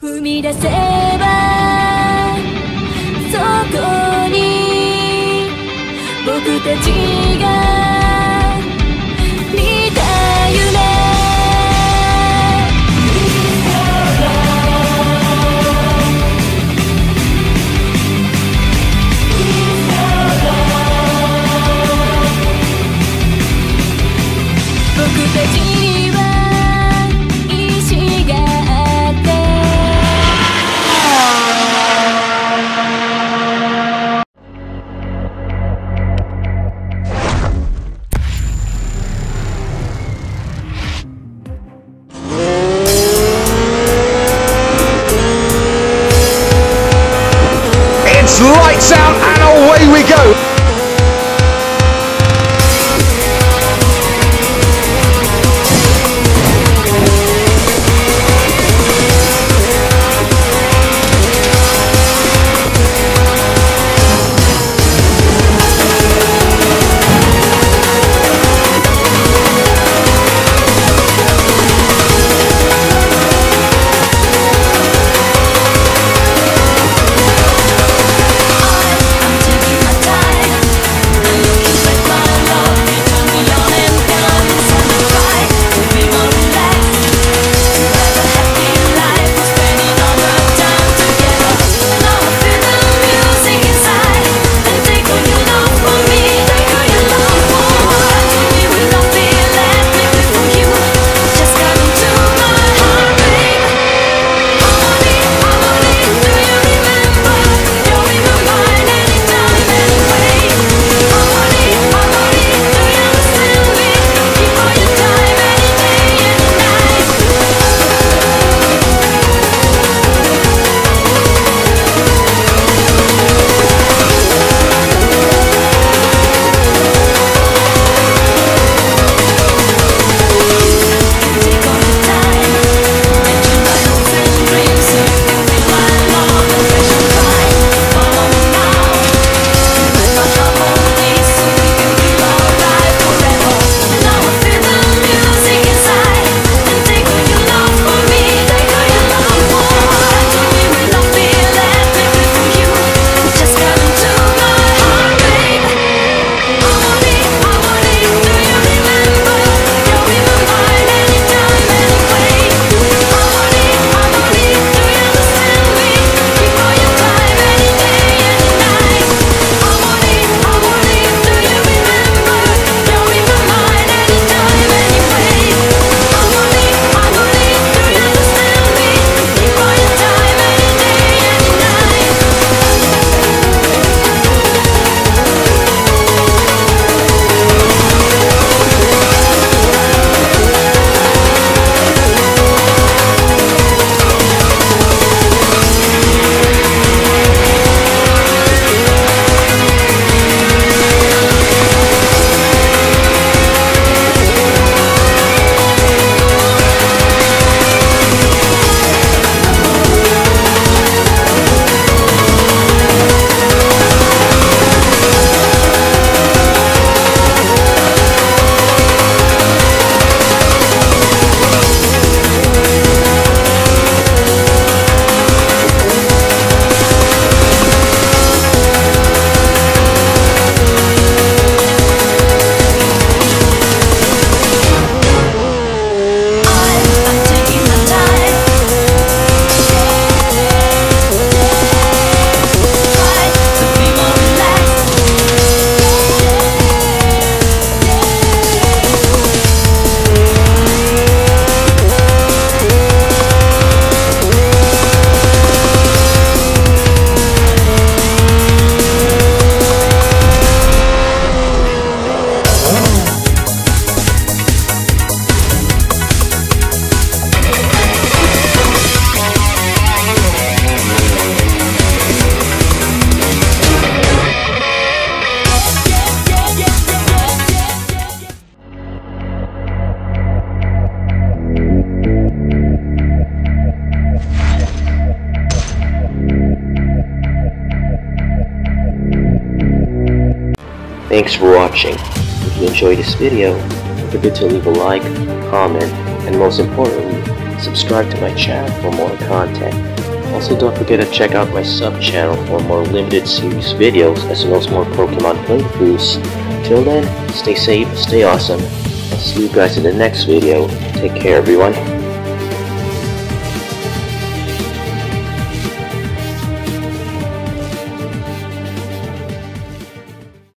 踏み出せばそこに僕たちが Thanks for watching. If you enjoyed this video, don't forget to leave a like, comment, and most importantly, subscribe to my channel for more content. Also don't forget to check out my sub-channel for more limited series videos as well as more Pokemon playthroughs. Till then, stay safe, stay awesome, I'll see you guys in the next video. Take care everyone.